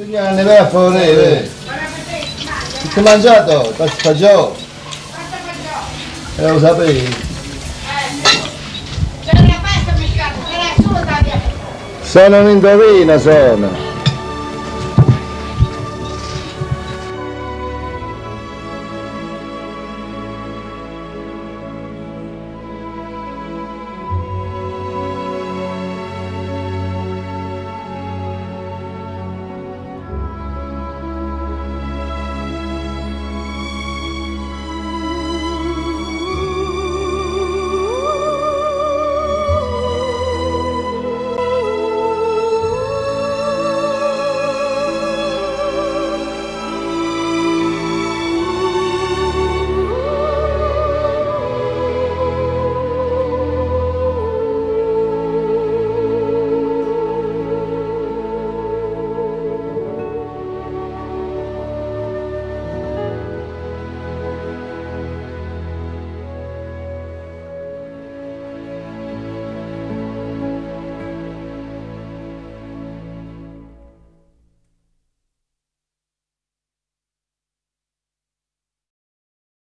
Ne vai a favore. Che hai mangiato? Questo fagiolo? Eh, lo sapevi? Eh, C'era la pasta mi era solo da. Sono un indovino, sono.